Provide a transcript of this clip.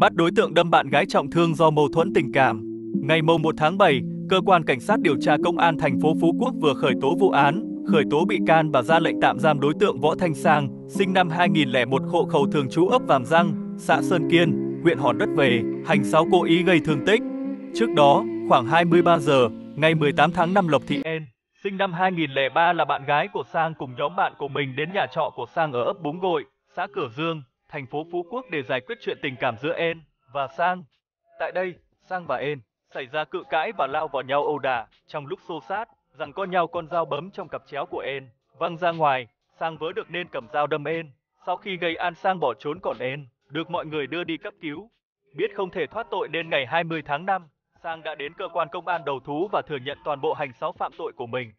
bắt đối tượng đâm bạn gái trọng thương do mâu thuẫn tình cảm. Ngày mùng 1 tháng 7, cơ quan cảnh sát điều tra công an thành phố Phú Quốc vừa khởi tố vụ án, khởi tố bị can và ra lệnh tạm giam đối tượng Võ Thanh Sang, sinh năm 2001 hộ khẩu thường trú ấp Vàm Răng, xã Sơn Kiên, huyện Hòn Đất về, hành sáu cố ý gây thương tích. Trước đó, khoảng 23 giờ, ngày 18 tháng 5 Lộc Thị En, sinh năm 2003 là bạn gái của Sang cùng nhóm bạn của mình đến nhà trọ của Sang ở ấp Búng Gội, xã Cửa Dương, thành phố Phú Quốc để giải quyết chuyện tình cảm giữa En và Sang. Tại đây, Sang và En xảy ra cự cãi và lao vào nhau ẩu đả. Trong lúc xô sát, rằng con nhau con dao bấm trong cặp chéo của En văng ra ngoài. Sang vớ được nên cầm dao đâm En. Sau khi gây án Sang bỏ trốn còn En được mọi người đưa đi cấp cứu. Biết không thể thoát tội nên ngày 20 tháng 5, Sang đã đến cơ quan công an đầu thú và thừa nhận toàn bộ hành sáu phạm tội của mình.